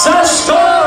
Sasko!